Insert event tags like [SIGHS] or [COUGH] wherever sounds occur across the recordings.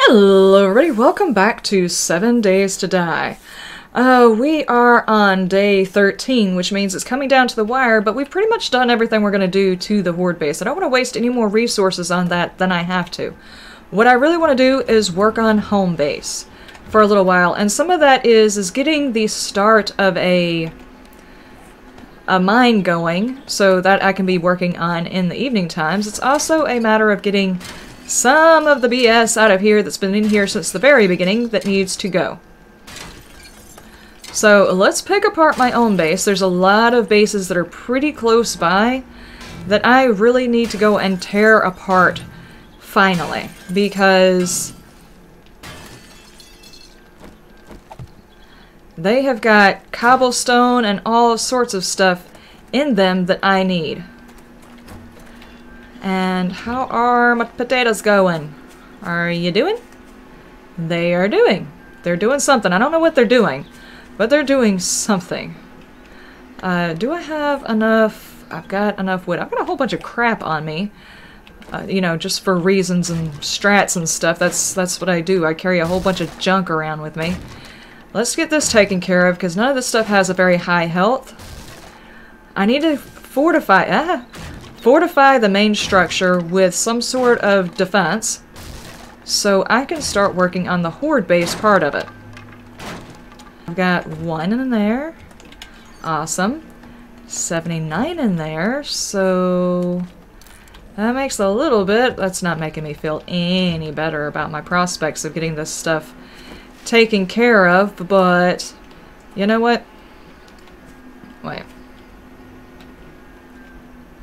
Hello everybody, welcome back to 7 Days to Die. Uh, we are on day 13, which means it's coming down to the wire, but we've pretty much done everything we're going to do to the Horde base. I don't want to waste any more resources on that than I have to. What I really want to do is work on home base for a little while, and some of that is is getting the start of a a mine going so that I can be working on in the evening times. It's also a matter of getting some of the BS out of here that's been in here since the very beginning that needs to go. So let's pick apart my own base. There's a lot of bases that are pretty close by that I really need to go and tear apart finally because they have got cobblestone and all sorts of stuff in them that I need. And how are my potatoes going? Are you doing? They are doing. They're doing something. I don't know what they're doing, but they're doing something. Uh, do I have enough? I've got enough wood. I've got a whole bunch of crap on me. Uh, you know, just for reasons and strats and stuff. That's that's what I do. I carry a whole bunch of junk around with me. Let's get this taken care of because none of this stuff has a very high health. I need to fortify. Ah, fortify the main structure with some sort of defense so I can start working on the horde base part of it. I've got one in there. Awesome. 79 in there, so that makes a little bit. That's not making me feel any better about my prospects of getting this stuff taken care of, but you know what? Wait.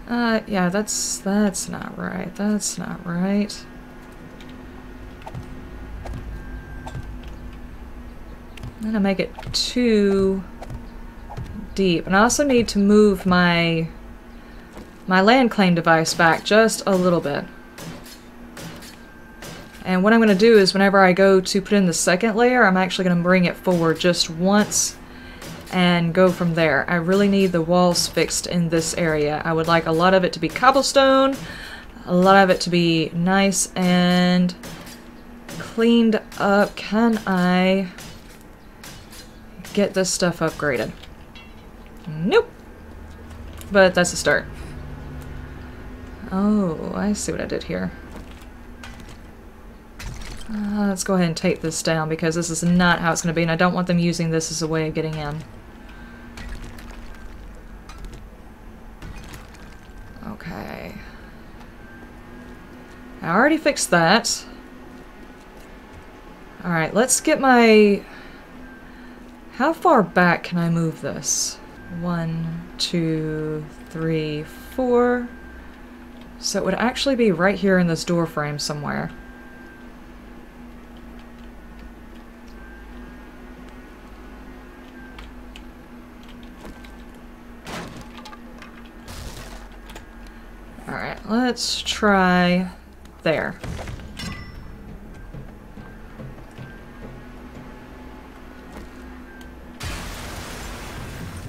Uh, yeah, that's, that's not right. That's not right. I'm gonna make it too deep. And I also need to move my, my land claim device back just a little bit. And what I'm going to do is whenever I go to put in the second layer, I'm actually going to bring it forward just once and go from there. I really need the walls fixed in this area. I would like a lot of it to be cobblestone, a lot of it to be nice and cleaned up. Can I get this stuff upgraded? Nope. But that's a start. Oh, I see what I did here. Uh, let's go ahead and take this down because this is not how it's going to be and I don't want them using this as a way of getting in. Okay. I already fixed that. Alright, let's get my... How far back can I move this? One, two, three, four. So it would actually be right here in this door frame somewhere. Alright, let's try there. [LAUGHS]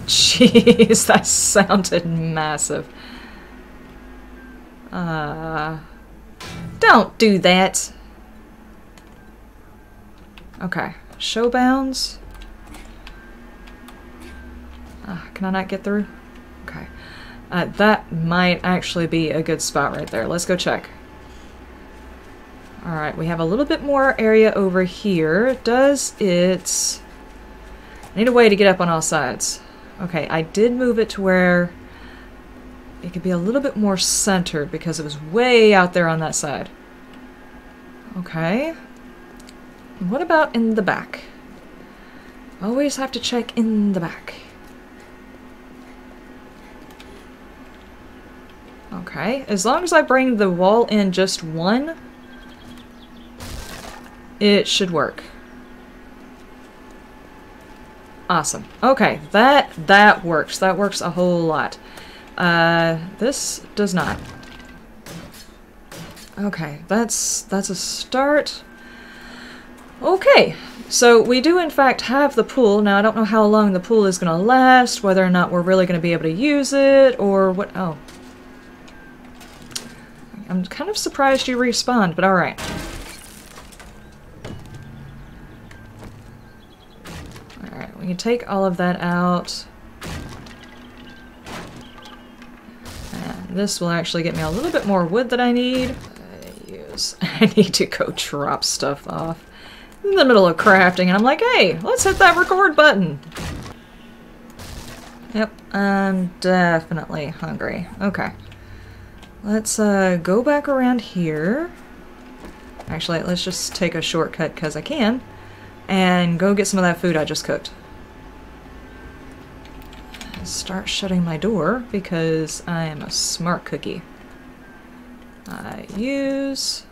Jeez, that sounded massive. Uh, don't do that. Okay, show bounds. Uh, can I not get through? Okay. Uh, that might actually be a good spot right there. Let's go check. Alright, we have a little bit more area over here. Does it... I need a way to get up on all sides. Okay, I did move it to where it could be a little bit more centered because it was way out there on that side. Okay. What about in the back? Always have to check in the back. Okay, as long as I bring the wall in just one, it should work. Awesome. Okay, that that works. That works a whole lot. Uh, this does not. Okay, that's that's a start. Okay, so we do in fact have the pool. Now I don't know how long the pool is going to last, whether or not we're really going to be able to use it, or what- oh. I'm kind of surprised you respawned, but alright. we can take all of that out. And this will actually get me a little bit more wood that I need. [LAUGHS] I need to go drop stuff off in the middle of crafting, and I'm like, hey, let's hit that record button. Yep, I'm definitely hungry. Okay. Let's uh, go back around here. Actually, let's just take a shortcut because I can. And go get some of that food I just cooked. Start shutting my door because I am a smart cookie. I use...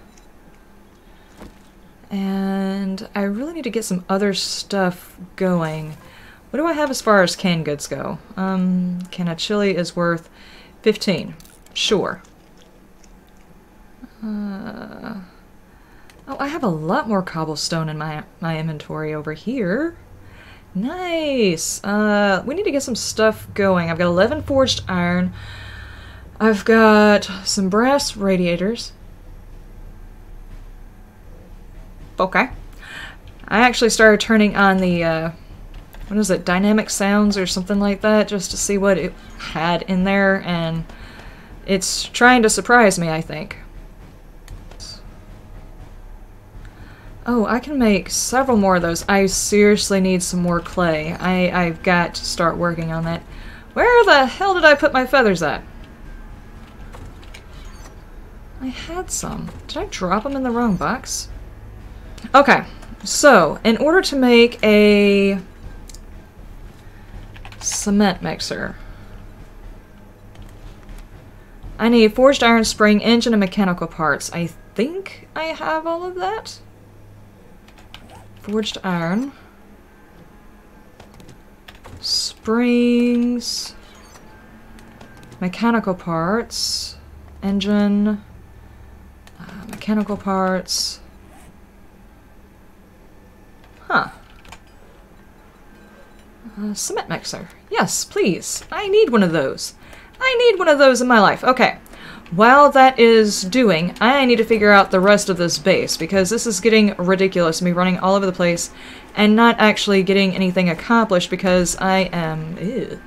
And I really need to get some other stuff going. What do I have as far as canned goods go? Um, can chili is worth 15. Sure. Uh, oh, I have a lot more cobblestone in my, my inventory over here. Nice! Uh, we need to get some stuff going. I've got 11 forged iron. I've got some brass radiators. Okay. I actually started turning on the, uh, what is it, dynamic sounds or something like that, just to see what it had in there, and it's trying to surprise me, I think. Oh, I can make several more of those. I seriously need some more clay. I, I've got to start working on that. Where the hell did I put my feathers at? I had some. Did I drop them in the wrong box? Okay, so in order to make a cement mixer, I need forged iron spring, engine, and mechanical parts. I think I have all of that. Forged iron. Springs. Mechanical parts. Engine. Uh, mechanical parts. Huh. Uh, cement mixer. Yes, please. I need one of those. I need one of those in my life. Okay. While that is doing, I need to figure out the rest of this base, because this is getting ridiculous, me running all over the place, and not actually getting anything accomplished because I am... Ew.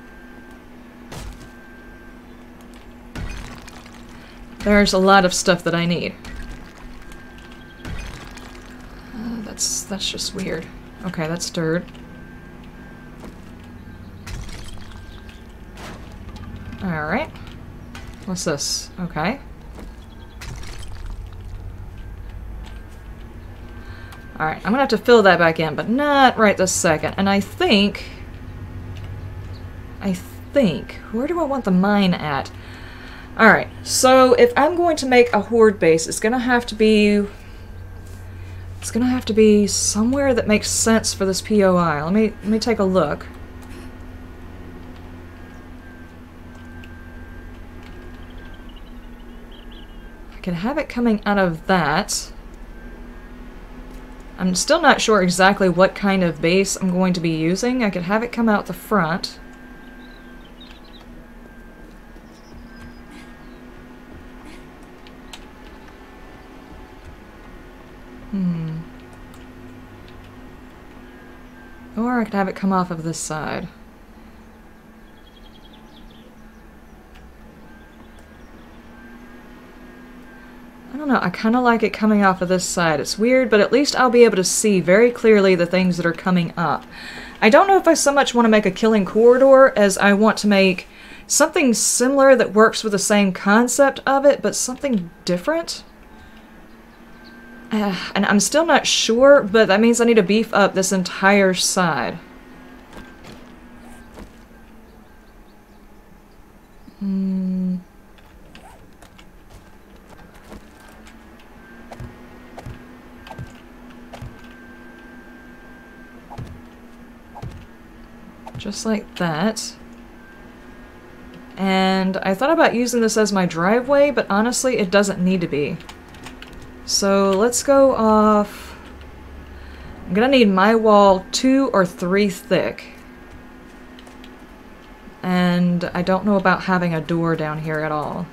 There's a lot of stuff that I need. Uh, that's, that's just weird. Okay, that's dirt. Alright. What's this? Okay. Alright, I'm gonna have to fill that back in, but not right this second. And I think... I think... Where do I want the mine at? Alright, so if I'm going to make a horde base, it's gonna have to be... It's gonna have to be somewhere that makes sense for this POI. Let me, let me take a look. I can have it coming out of that. I'm still not sure exactly what kind of base I'm going to be using. I could have it come out the front. Hmm. Or I could have it come off of this side. Know, I kind of like it coming off of this side. It's weird, but at least I'll be able to see very clearly the things that are coming up. I don't know if I so much want to make a killing corridor as I want to make something similar that works with the same concept of it, but something different. Uh, and I'm still not sure, but that means I need to beef up this entire side. Hmm... Just like that. And I thought about using this as my driveway, but honestly, it doesn't need to be. So let's go off... I'm gonna need my wall two or three thick. And I don't know about having a door down here at all.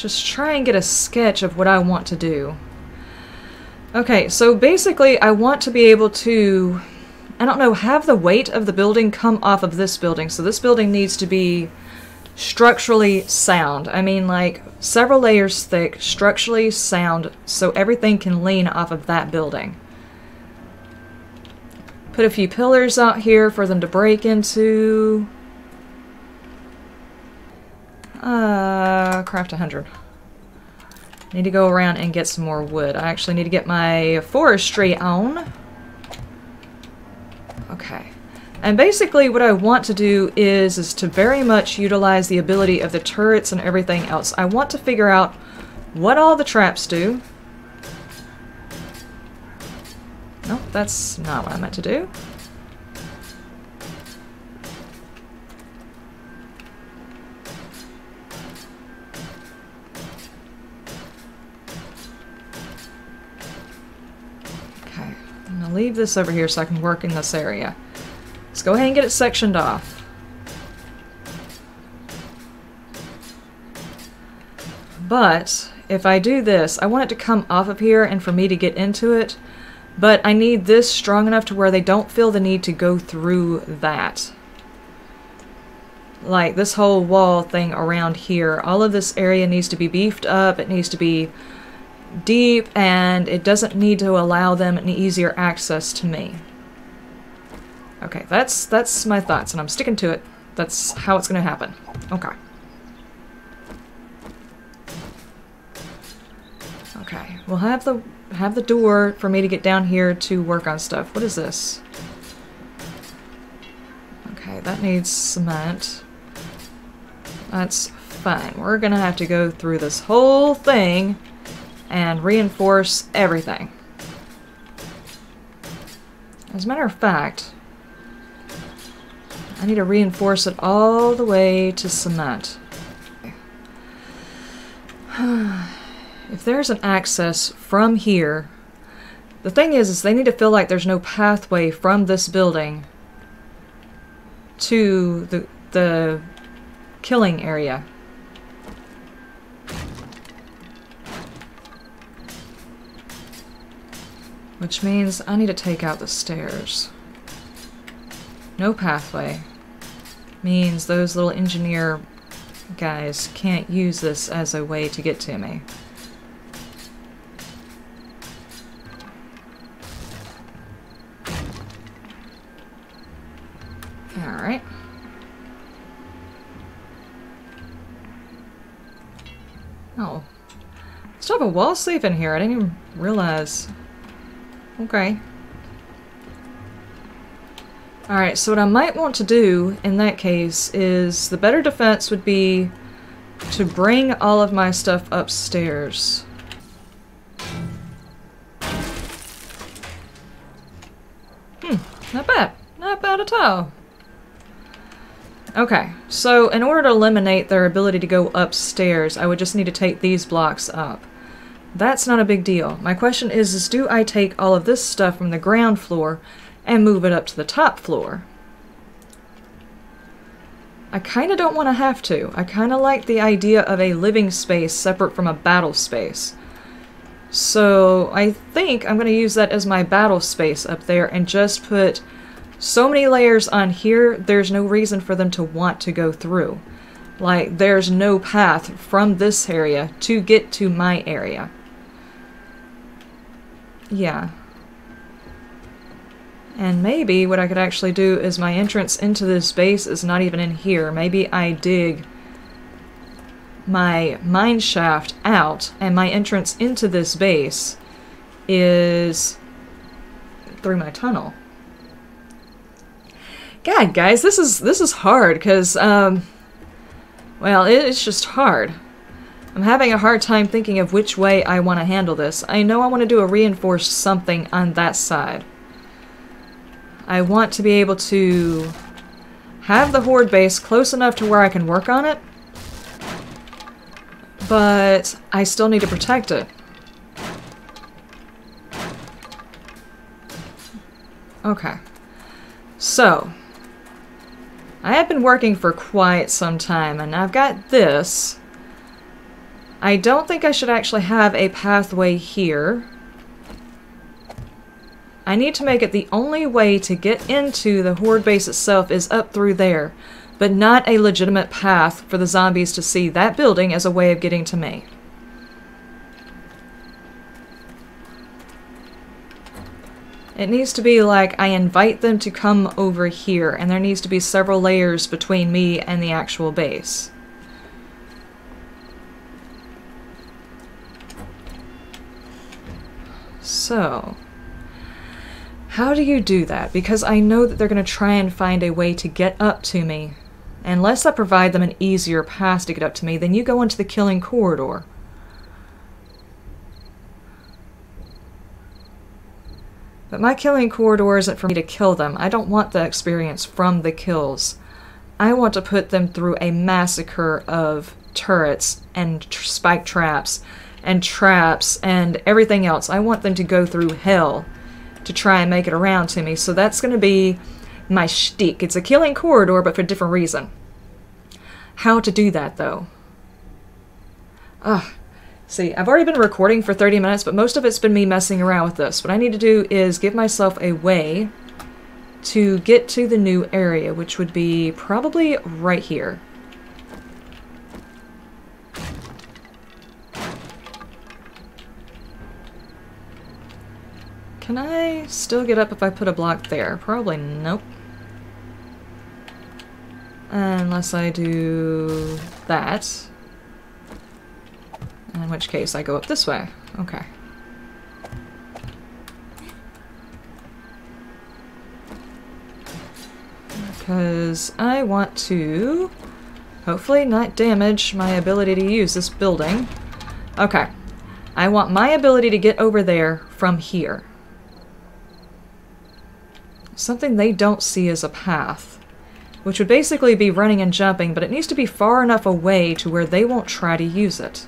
Just try and get a sketch of what I want to do. Okay, so basically I want to be able to, I don't know, have the weight of the building come off of this building. So this building needs to be structurally sound. I mean like several layers thick, structurally sound, so everything can lean off of that building. Put a few pillars out here for them to break into. Uh, craft 100. Need to go around and get some more wood. I actually need to get my forestry on. Okay. And basically what I want to do is, is to very much utilize the ability of the turrets and everything else. I want to figure out what all the traps do. Nope, that's not what I meant to do. Leave this over here so I can work in this area. Let's go ahead and get it sectioned off. But if I do this, I want it to come off of here and for me to get into it. But I need this strong enough to where they don't feel the need to go through that. Like this whole wall thing around here, all of this area needs to be beefed up. It needs to be deep and it doesn't need to allow them an easier access to me. Okay, that's that's my thoughts and I'm sticking to it. That's how it's going to happen. Okay. Okay, we'll have the have the door for me to get down here to work on stuff. What is this? Okay, that needs cement. That's fine. We're gonna have to go through this whole thing and reinforce everything. As a matter of fact, I need to reinforce it all the way to cement. [SIGHS] if there's an access from here, the thing is, is they need to feel like there's no pathway from this building to the, the killing area. Which means I need to take out the stairs. No pathway. Means those little engineer guys can't use this as a way to get to me. Alright. Oh. Still have a wall safe in here. I didn't even realize. Okay. Alright, so what I might want to do in that case is the better defense would be to bring all of my stuff upstairs. Hmm, not bad. Not bad at all. Okay, so in order to eliminate their ability to go upstairs, I would just need to take these blocks up. That's not a big deal. My question is, is do I take all of this stuff from the ground floor and move it up to the top floor? I kind of don't want to have to. I kind of like the idea of a living space separate from a battle space. So I think I'm going to use that as my battle space up there and just put so many layers on here, there's no reason for them to want to go through. Like, there's no path from this area to get to my area. Yeah. And maybe what I could actually do is my entrance into this base is not even in here. Maybe I dig my mine shaft out and my entrance into this base is through my tunnel. God, guys, this is this is hard because um well, it's just hard. I'm having a hard time thinking of which way I want to handle this. I know I want to do a reinforced something on that side. I want to be able to have the horde base close enough to where I can work on it, but I still need to protect it. Okay. So, I have been working for quite some time, and I've got this I don't think I should actually have a pathway here. I need to make it the only way to get into the Horde base itself is up through there, but not a legitimate path for the zombies to see that building as a way of getting to me. It needs to be like I invite them to come over here, and there needs to be several layers between me and the actual base. So, how do you do that? Because I know that they're going to try and find a way to get up to me. Unless I provide them an easier path to get up to me, then you go into the killing corridor. But my killing corridor isn't for me to kill them. I don't want the experience from the kills. I want to put them through a massacre of turrets and tr spike traps and traps and everything else. I want them to go through hell to try and make it around to me. So that's going to be my shtick. It's a killing corridor, but for a different reason. How to do that, though? Ugh. See, I've already been recording for 30 minutes, but most of it's been me messing around with this. What I need to do is give myself a way to get to the new area, which would be probably right here. Can I still get up if I put a block there? Probably nope. Unless I do that. In which case I go up this way. Okay. Because I want to hopefully not damage my ability to use this building. Okay. I want my ability to get over there from here. Something they don't see as a path. Which would basically be running and jumping, but it needs to be far enough away to where they won't try to use it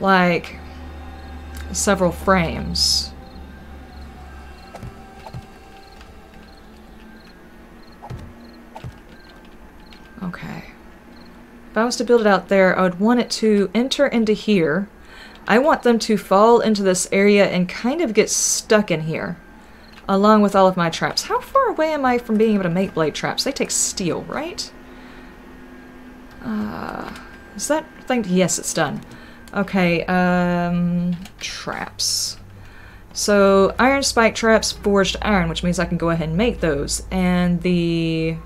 like several frames. Okay. If I was to build it out there, I would want it to enter into here. I want them to fall into this area and kind of get stuck in here, along with all of my traps. How far away am I from being able to make blade traps? They take steel, right? Uh, is that thing? Yes, it's done. Okay, um, traps. So, iron spike traps, forged iron, which means I can go ahead and make those. And the...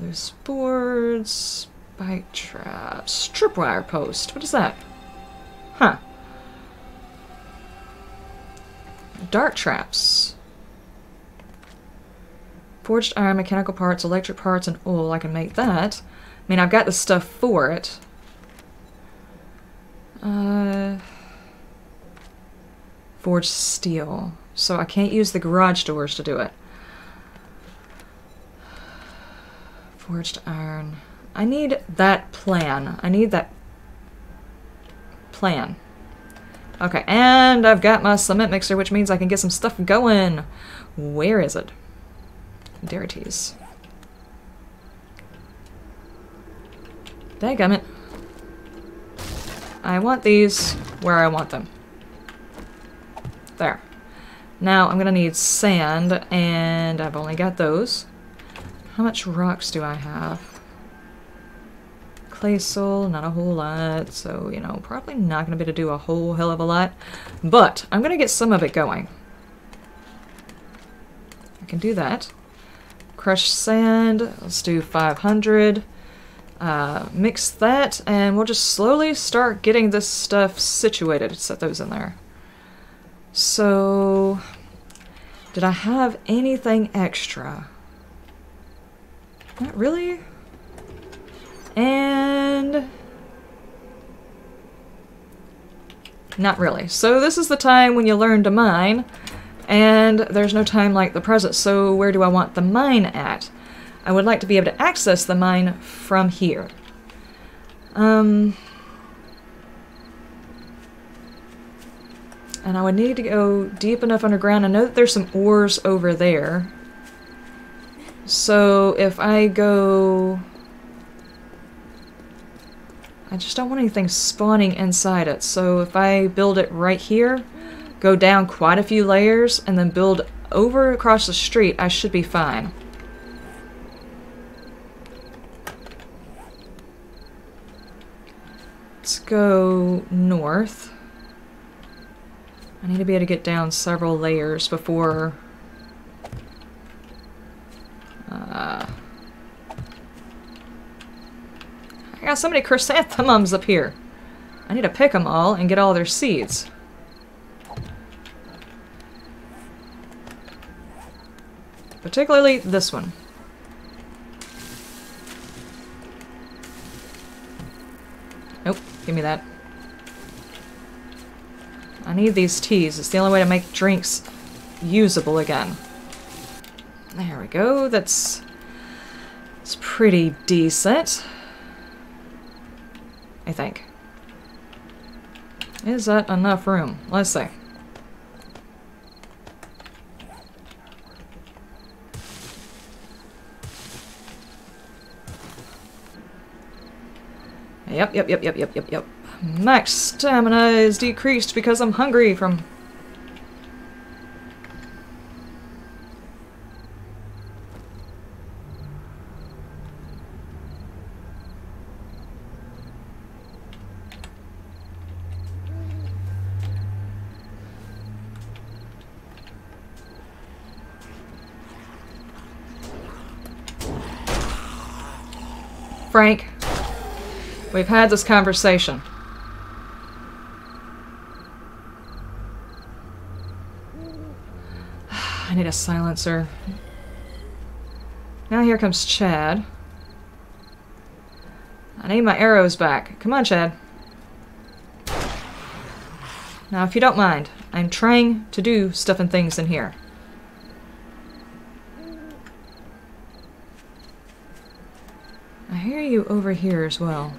Loose boards, spike traps, tripwire post. What is that? Huh. Dart traps. Forged iron, mechanical parts, electric parts, and oil. I can make that. I mean, I've got the stuff for it. Uh, forged steel. So I can't use the garage doors to do it. Forged iron. I need that plan. I need that plan. Okay, and I've got my cement mixer, which means I can get some stuff going. Where is it? There it is. Dagummit. I want these where I want them. There. Now I'm gonna need sand, and I've only got those. How much rocks do I have? Clay soil, not a whole lot, so, you know, probably not gonna be able to do a whole hell of a lot. But, I'm gonna get some of it going. I can do that. Crush sand, let's do 500. Uh, mix that, and we'll just slowly start getting this stuff situated. Set those in there. So, did I have anything extra? Not really. And... Not really. So this is the time when you learn to mine, and there's no time like the present, so where do I want the mine at? I would like to be able to access the mine from here. Um, and I would need to go deep enough underground. I know that there's some ores over there. So if I go I just don't want anything spawning inside it. So if I build it right here, go down quite a few layers, and then build over across the street, I should be fine. Let's go north. I need to be able to get down several layers before... Uh, I got so many chrysanthemums [LAUGHS] up here. I need to pick them all and get all their seeds. Particularly this one. Nope, give me that. I need these teas. It's the only way to make drinks usable again. There we go. That's... It's pretty decent. I think. Is that enough room? Let's see. Yep, yep, yep, yep, yep, yep, yep. Max stamina is decreased because I'm hungry from... Frank, we've had this conversation. [SIGHS] I need a silencer. Now here comes Chad. I need my arrows back. Come on, Chad. Now, if you don't mind, I'm trying to do stuff and things in here. I hear you over here as well.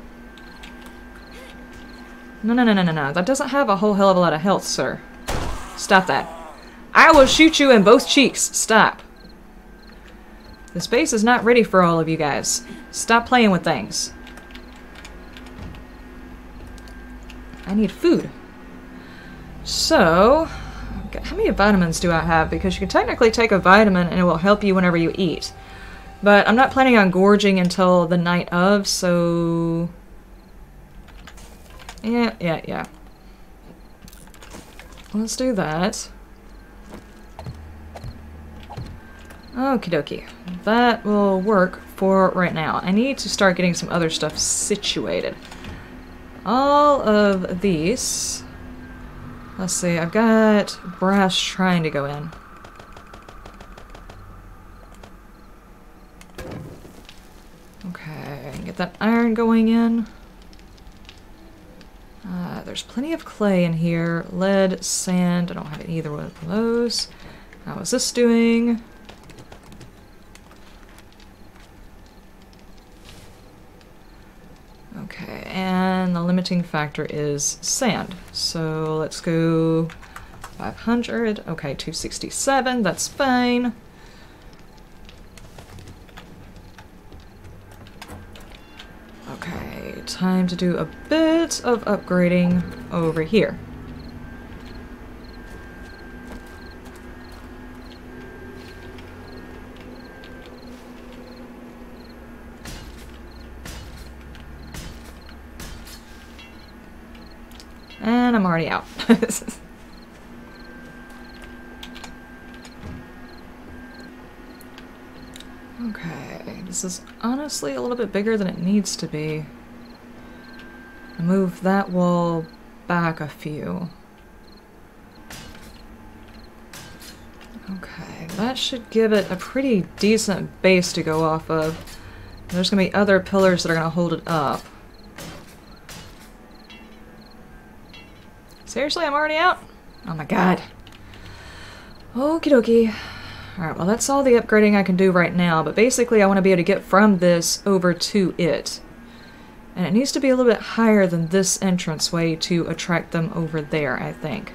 No, no, no, no, no, no. That doesn't have a whole hell of a lot of health, sir. Stop that. I will shoot you in both cheeks. Stop. The space is not ready for all of you guys. Stop playing with things. I need food. So, how many vitamins do I have? Because you can technically take a vitamin and it will help you whenever you eat. But I'm not planning on gorging until the night of, so... Yeah, yeah, yeah. Let's do that. Okie dokie. That will work for right now. I need to start getting some other stuff situated. All of these... Let's see, I've got brass trying to go in. Okay, get that iron going in. Uh, there's plenty of clay in here. Lead, sand, I don't have either one of those. How is this doing? Okay, and the limiting factor is sand. So let's go 500. Okay, 267, that's fine. Okay, time to do a bit of upgrading over here. And I'm already out. [LAUGHS] okay, this is honestly a little bit bigger than it needs to be. Move that wall back a few. Okay, that should give it a pretty decent base to go off of. There's gonna be other pillars that are gonna hold it up. Seriously, I'm already out? Oh my god. Okie dokie. Alright, well that's all the upgrading I can do right now, but basically I want to be able to get from this over to it. And it needs to be a little bit higher than this entranceway to attract them over there, I think.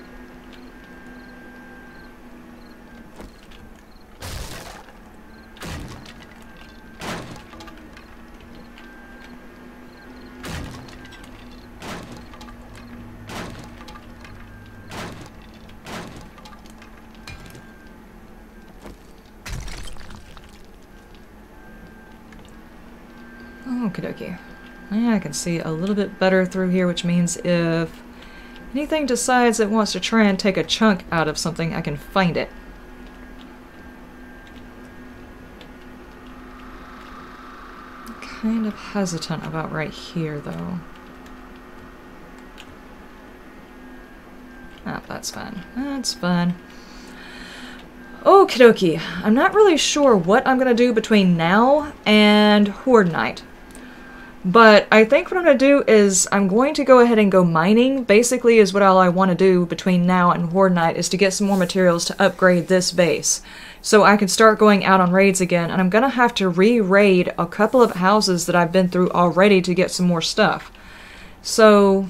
Can see a little bit better through here, which means if anything decides it wants to try and take a chunk out of something, I can find it. Kind of hesitant about right here, though. Ah, that's fine. That's fine. Okie dokie. I'm not really sure what I'm going to do between now and Horde Night. But I think what I'm going to do is I'm going to go ahead and go mining. Basically is what all I want to do between now and Horde Night is to get some more materials to upgrade this base. So I can start going out on raids again. And I'm going to have to re-raid a couple of houses that I've been through already to get some more stuff. So...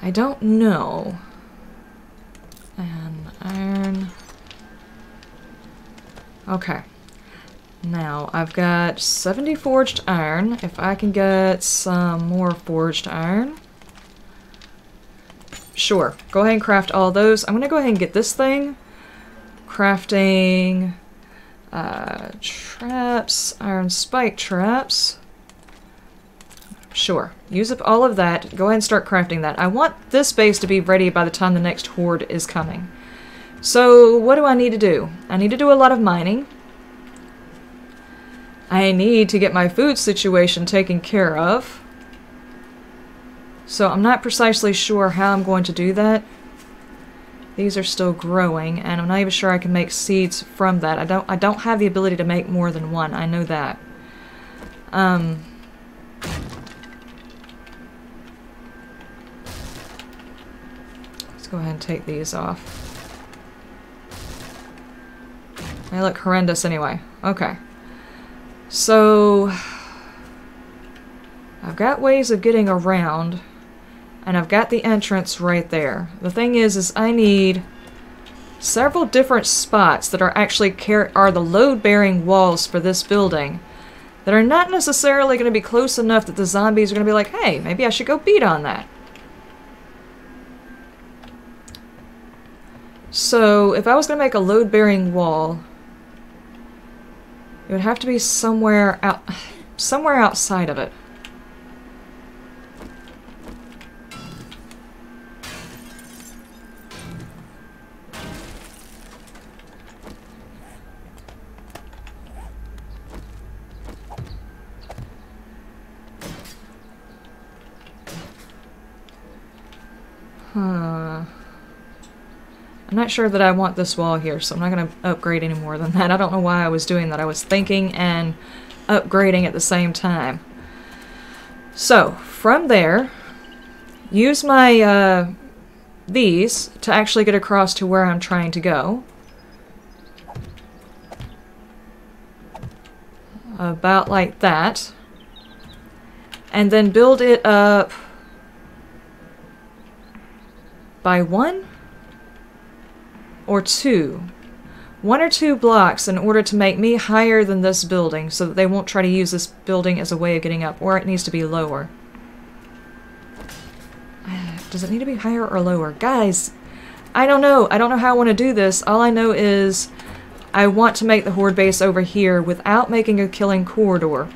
I don't know. And iron... Okay. Now, I've got 70 forged iron. If I can get some more forged iron. Sure. Go ahead and craft all those. I'm to go ahead and get this thing. Crafting uh, traps, iron spike traps. Sure. Use up all of that. Go ahead and start crafting that. I want this base to be ready by the time the next horde is coming. So what do I need to do? I need to do a lot of mining. I need to get my food situation taken care of. So I'm not precisely sure how I'm going to do that. These are still growing, and I'm not even sure I can make seeds from that. I don't I don't have the ability to make more than one, I know that. Um Let's go ahead and take these off. They look horrendous anyway. Okay. So... I've got ways of getting around. And I've got the entrance right there. The thing is, is I need several different spots that are actually are the load-bearing walls for this building that are not necessarily going to be close enough that the zombies are going to be like, hey, maybe I should go beat on that. So, if I was going to make a load-bearing wall, it would have to be somewhere out, somewhere outside of it. Huh. I'm not sure that I want this wall here, so I'm not going to upgrade any more than that. I don't know why I was doing that. I was thinking and upgrading at the same time. So, from there, use my, uh, these to actually get across to where I'm trying to go. About like that. And then build it up by one or two, one or two blocks in order to make me higher than this building so that they won't try to use this building as a way of getting up, or it needs to be lower. [SIGHS] Does it need to be higher or lower? Guys, I don't know. I don't know how I want to do this. All I know is I want to make the Horde base over here without making a killing corridor.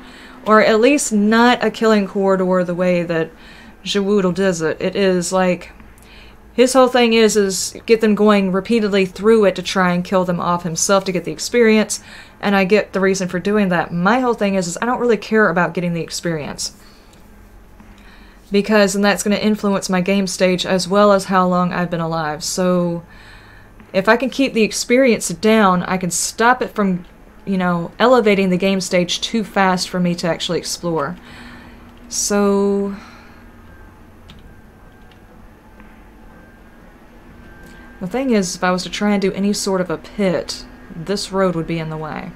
Or at least not a killing corridor the way that Jawoodle does it. It is like his whole thing is is get them going repeatedly through it to try and kill them off himself to get the experience, and I get the reason for doing that. My whole thing is is I don't really care about getting the experience. Because and that's going to influence my game stage as well as how long I've been alive. So if I can keep the experience down, I can stop it from, you know, elevating the game stage too fast for me to actually explore. So The thing is, if I was to try and do any sort of a pit, this road would be in the way.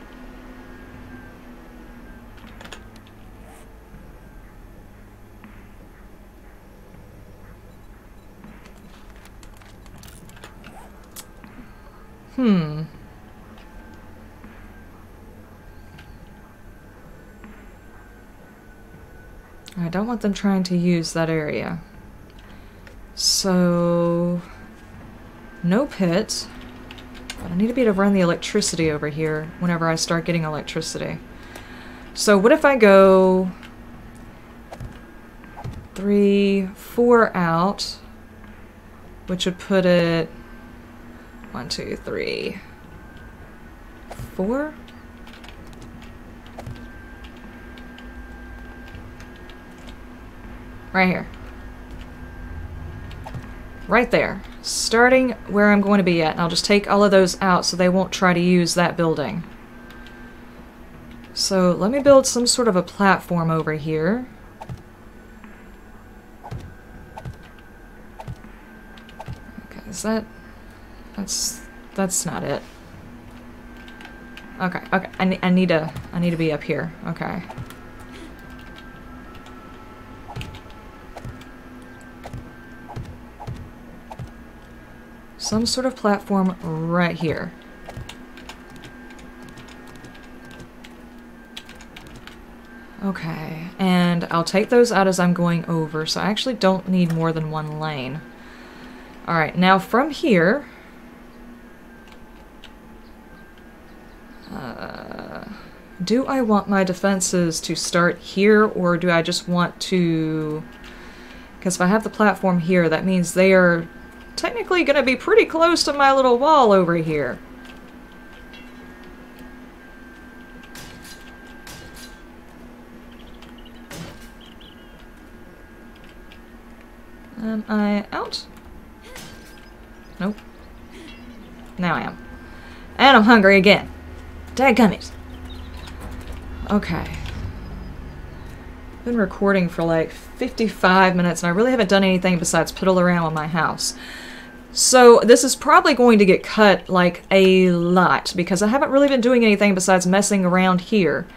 Hmm. I don't want them trying to use that area. So... No pit. But I need to be able to run the electricity over here whenever I start getting electricity. So what if I go three, four out, which would put it one, two, three, four? Right here. Right there. Starting where I'm going to be at. And I'll just take all of those out so they won't try to use that building. So let me build some sort of a platform over here. Okay, is that... That's... That's not it. Okay, okay. I, I need to... I need to be up here. Okay. Some sort of platform right here. Okay, and I'll take those out as I'm going over, so I actually don't need more than one lane. Alright, now from here... Uh, do I want my defenses to start here, or do I just want to... Because if I have the platform here, that means they are technically going to be pretty close to my little wall over here. Am I out? Nope. Now I am. And I'm hungry again. Dadgummit. Okay. Been recording for like 55 minutes and I really haven't done anything besides piddle around with my house. So this is probably going to get cut like a lot because I haven't really been doing anything besides messing around here.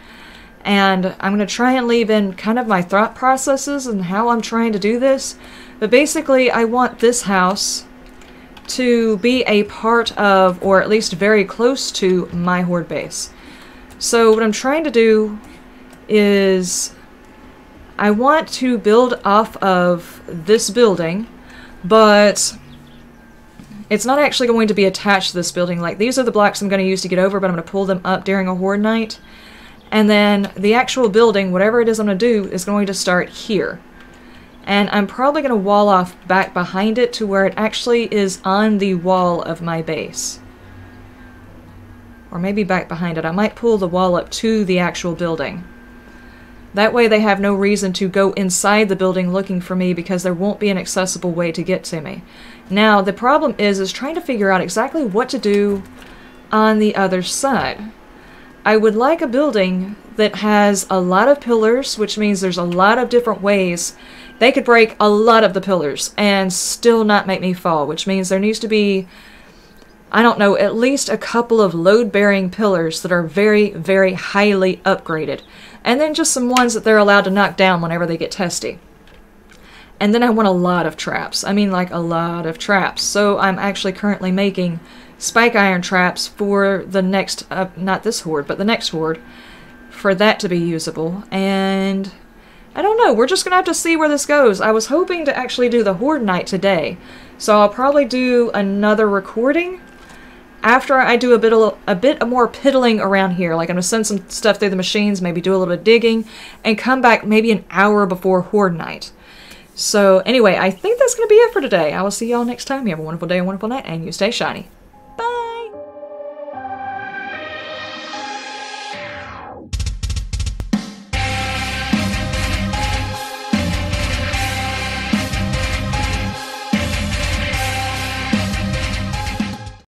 And I'm going to try and leave in kind of my thought processes and how I'm trying to do this. But basically, I want this house to be a part of, or at least very close to, my horde base. So what I'm trying to do is I want to build off of this building, but it's not actually going to be attached to this building. Like, these are the blocks I'm going to use to get over, but I'm going to pull them up during a horde night. And then the actual building, whatever it is I'm going to do, is going to start here. And I'm probably going to wall off back behind it to where it actually is on the wall of my base. Or maybe back behind it. I might pull the wall up to the actual building. That way they have no reason to go inside the building looking for me because there won't be an accessible way to get to me. Now, the problem is, is trying to figure out exactly what to do on the other side. I would like a building that has a lot of pillars, which means there's a lot of different ways. They could break a lot of the pillars and still not make me fall, which means there needs to be, I don't know, at least a couple of load-bearing pillars that are very, very highly upgraded. And then just some ones that they're allowed to knock down whenever they get testy. And then I want a lot of traps. I mean like a lot of traps. So I'm actually currently making spike iron traps for the next, uh, not this horde, but the next horde, for that to be usable. And I don't know, we're just to have to see where this goes. I was hoping to actually do the horde night today. So I'll probably do another recording after I do a bit a bit more piddling around here. Like I'm to send some stuff through the machines, maybe do a little bit of digging, and come back maybe an hour before horde night. So anyway, I think that's to be it for today. I will see y'all next time. You have a wonderful day, a wonderful night, and you stay shiny.